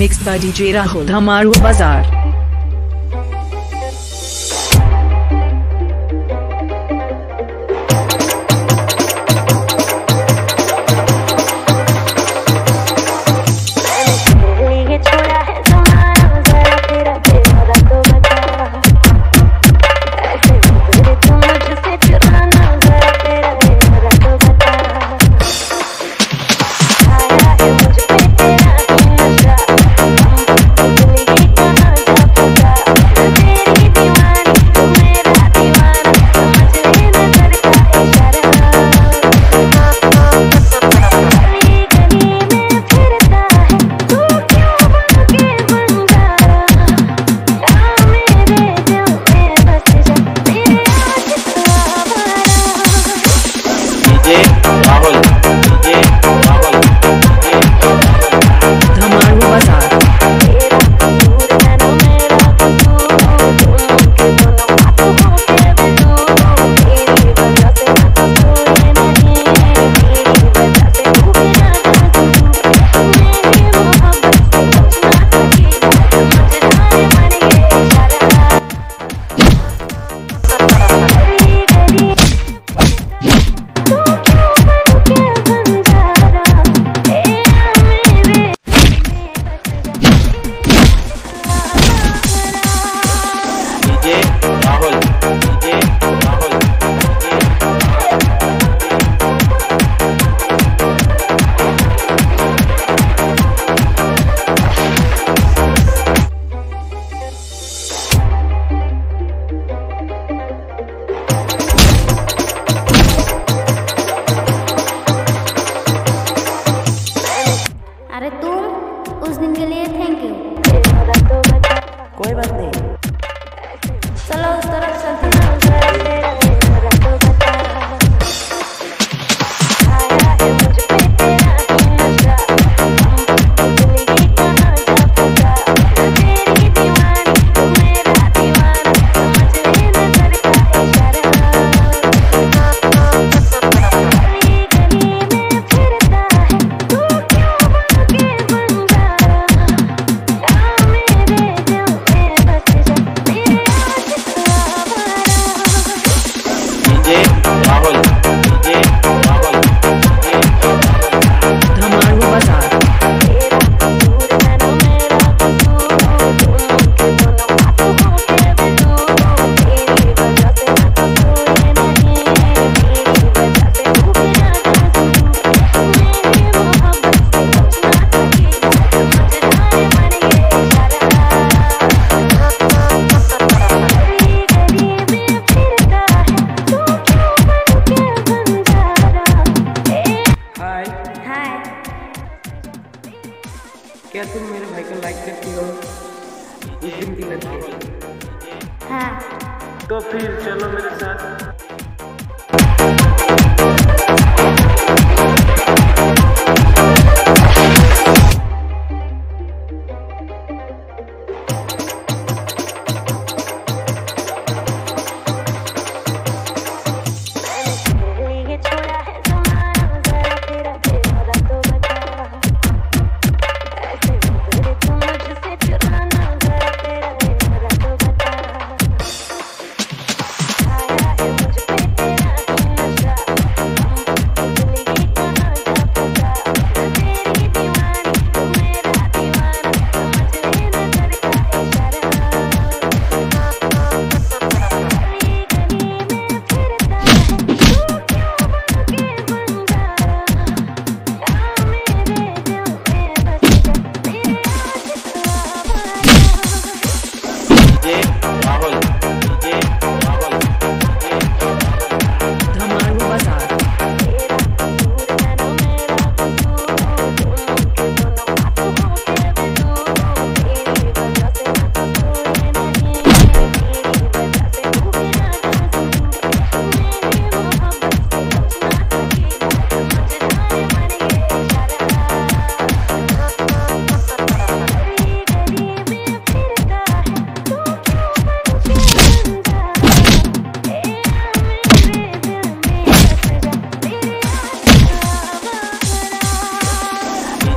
Mix का DJ Rahul धमारू बाज़ार उस दिन के लिए थैंक यू कोई बात नहीं। चलो उस तरफ़ चलते हैं। calle, bajo क्या तुम मेरे भाई को लाइक करती हो? इस दिन की लड़की हाँ। तो फिर चलो मेरे साथ।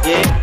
耶。